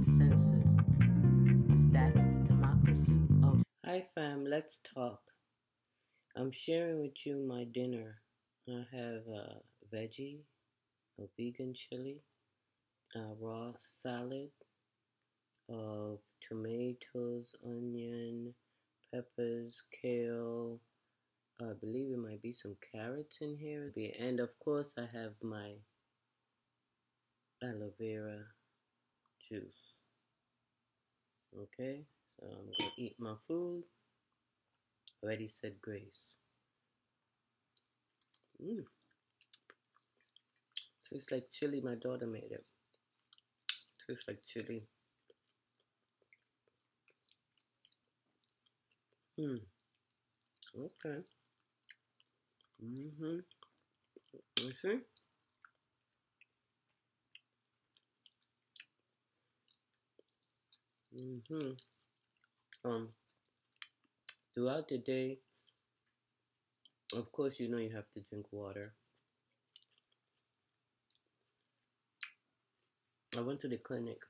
consensus. Is that democracy? Hi, fam. Let's talk. I'm sharing with you my dinner. I have a veggie, a vegan chili, a raw salad of tomatoes, onion, peppers, kale. I believe it might be some carrots in here. And of course, I have my aloe vera juice. Okay, so I'm gonna eat my food. Already said grace. Mmm. Tastes like chili. My daughter made it. Tastes like chili. Hmm. Okay. Mm-hmm. You see? Mm-hmm. Um, throughout the day, of course, you know you have to drink water. I went to the clinic,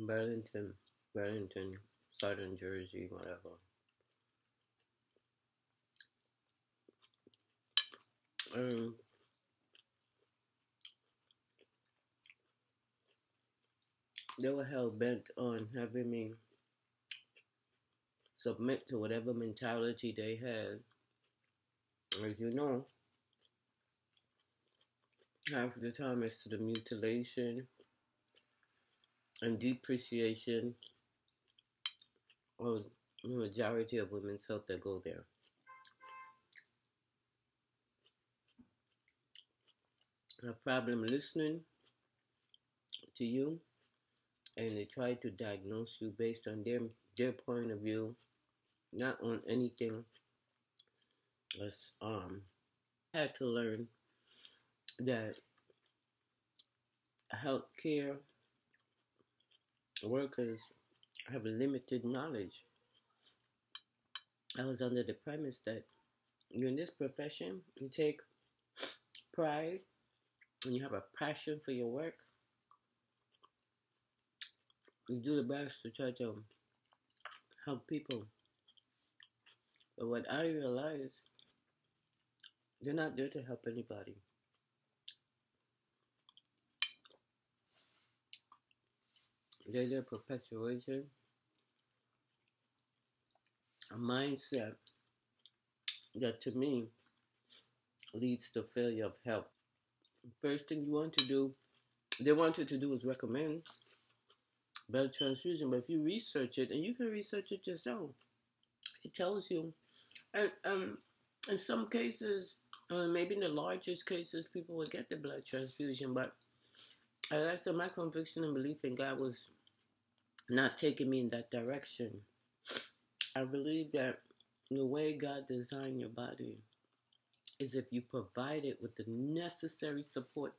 Burlington, Burlington, Southern Jersey, whatever. Um, they were hell bent on having me submit to whatever mentality they had. As you know, half the time it's to the mutilation and depreciation of the majority of women's health that go there. I A problem listening to you and they try to diagnose you based on their their point of view, not on anything else. Um, had to learn that healthcare workers have limited knowledge. I was under the premise that you're in this profession, you take pride, and you have a passion for your work you do the best to try to help people. But what I realize, they're not there to help anybody. They're there perpetuation, a mindset that to me leads to failure of health. First thing you want to do, they want you to do is recommend blood transfusion. But if you research it, and you can research it yourself, it tells you. And um, in some cases, uh, maybe in the largest cases, people would get the blood transfusion. But as I said, my conviction and belief in God was not taking me in that direction. I believe that the way God designed your body is if you provide it with the necessary support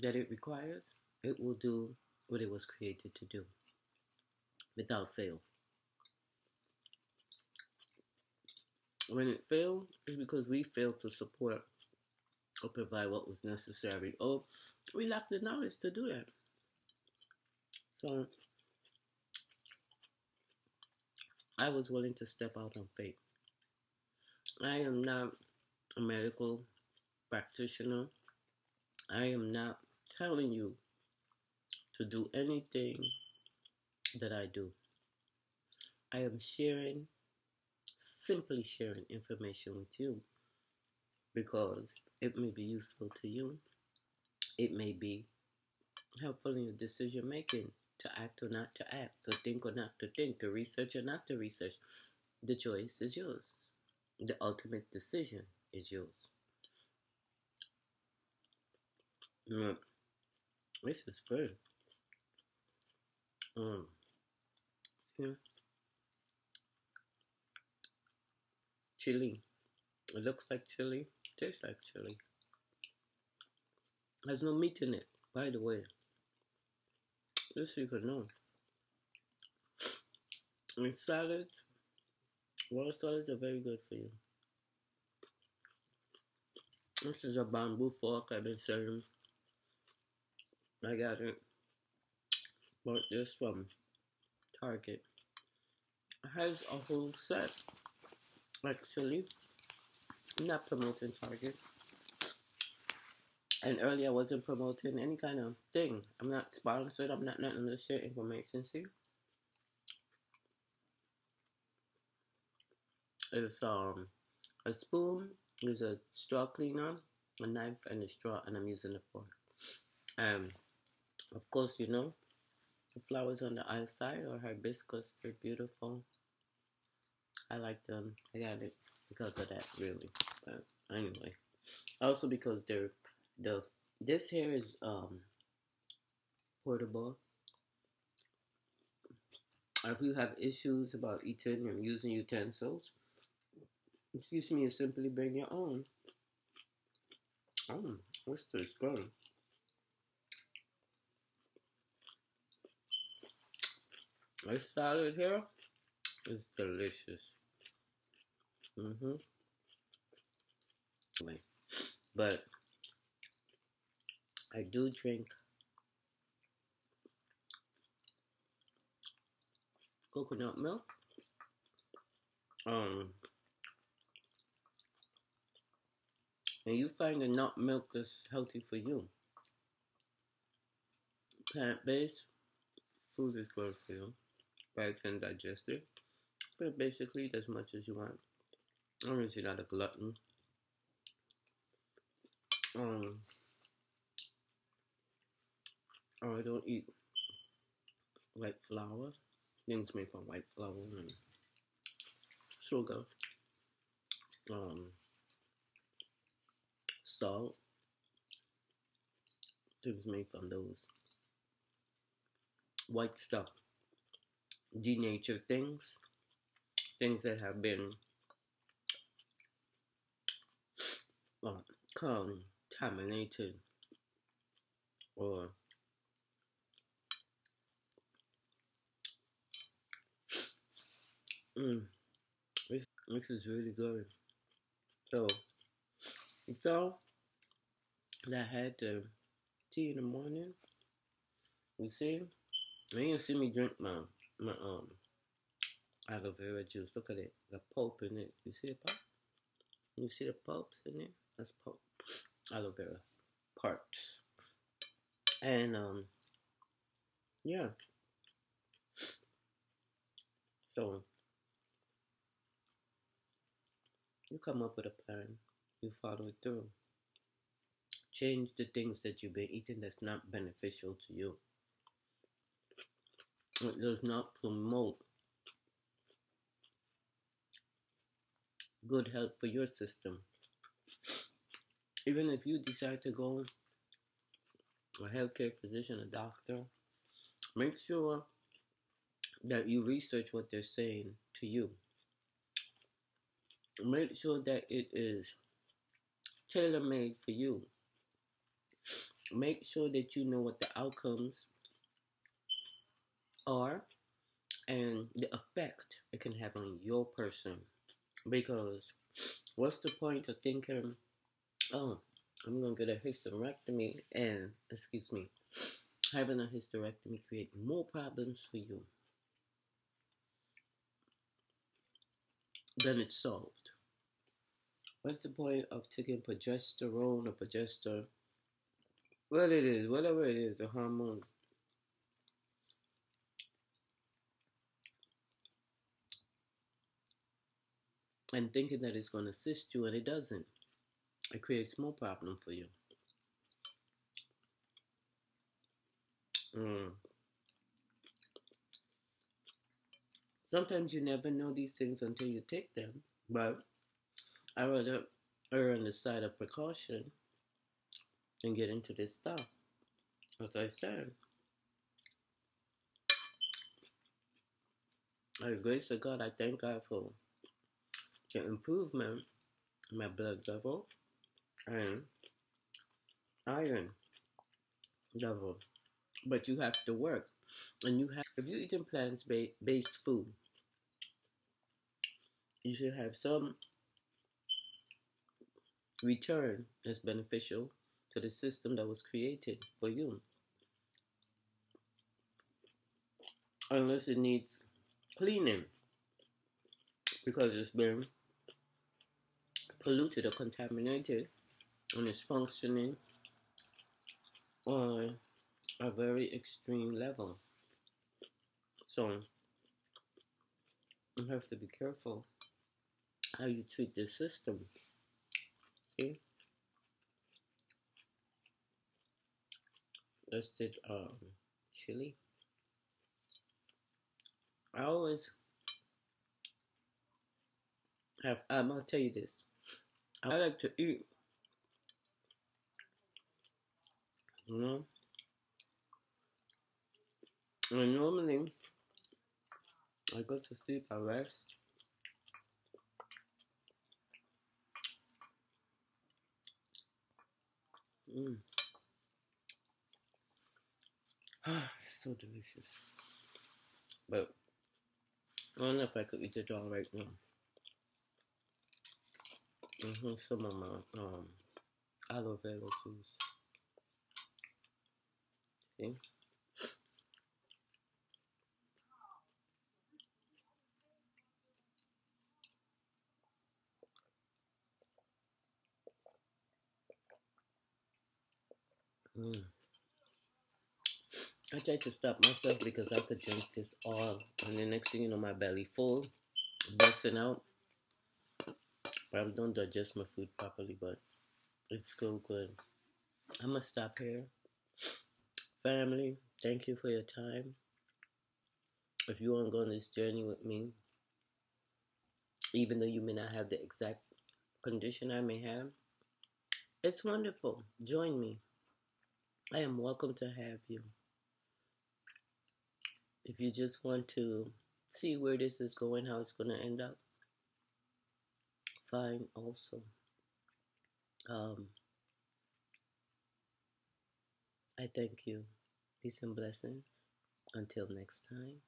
that it requires, it will do what it was created to do without fail. When it failed, it's because we failed to support or provide what was necessary, or we lacked the knowledge to do that. So, I was willing to step out on faith. I am not a medical practitioner. I am not telling you to do anything that I do. I am sharing, simply sharing information with you because it may be useful to you. It may be helpful in your decision making to act or not to act, to think or not to think, to research or not to research. The choice is yours. The ultimate decision is yours. Mm. This is good. Mm. Yeah. Chili. It looks like chili. Tastes like chili. There's no meat in it, by the way. So you can know. And salads, water salads are very good for you. This is a bamboo fork I've been selling. I got it bought this from Target. It has a whole set. Actually, I'm not promoting Target. And earlier I wasn't promoting any kind of thing. I'm not sponsored. I'm not nothing to share information. See, it's um a spoon. There's a straw cleaner, a knife, and a straw, and I'm using a fork. Um, of course, you know the flowers on the outside are hibiscus. They're beautiful. I like them. I got it because of that, really. But anyway, also because they're the this here is um portable. If you have issues about eating and using utensils, excuse me, simply bring your own. Oh, what's this going? This salad here is delicious. Mm-hmm. But I do drink coconut milk. Um, and you find the nut milk is healthy for you. Plant-based food is good for you, but can digest it. But basically, eat as much as you want. I'm usually not a glutton. Um, I don't eat white flour. Things made from white flour and sugar. Um, salt. Things made from those white stuff. Denatured things. Things that have been uh, contaminated or Mm. This, this is really good. So, that I had the tea in the morning. You see? And you see me drink my, my um aloe vera juice. Look at it. The pulp in it. You see the pulp? You see the pulps in it? That's pulp. Aloe vera. Parts. And um yeah. So You come up with a plan, you follow it through. Change the things that you've been eating that's not beneficial to you. It does not promote good health for your system. Even if you decide to go a healthcare physician, a doctor, make sure that you research what they're saying to you make sure that it is tailor made for you. Make sure that you know what the outcomes are and the effect it can have on your person. Because what's the point of thinking, oh, I'm gonna get a hysterectomy and excuse me, having a hysterectomy create more problems for you. then it's solved. What's the point of taking progesterone or progester? What it is, whatever it is, the hormone. And thinking that it's going to assist you, and it doesn't. It creates more problem for you. Mm. Sometimes you never know these things until you take them, but I rather err on the side of precaution and get into this stuff. As I said, by the grace of God, I thank God for the improvement in my blood level and iron level. But you have to work. And you have, if you're eating plant based food, you should have some return that's beneficial to the system that was created for you. unless it needs cleaning because it's been polluted or contaminated and it's functioning on a very extreme level. So you have to be careful how you treat the system. See? Let's did um, chili. I always have, um, I'll tell you this. I like to eat, you know, and normally I go to sleep, I rest. Mm. so delicious. But I don't know if I could eat it all right now. Mm-hmm, some of my um, aloe vera juice. See? Mm. I tried to stop myself because I could drink this all, and the next thing you know, my belly full, busting out. I don't digest my food properly, but it's still good. I'm gonna stop here. Family, thank you for your time. If you want to go on this journey with me, even though you may not have the exact condition I may have, it's wonderful. Join me. I am welcome to have you. If you just want to see where this is going, how it's going to end up, also. Um, I thank you. Peace and blessings. Until next time.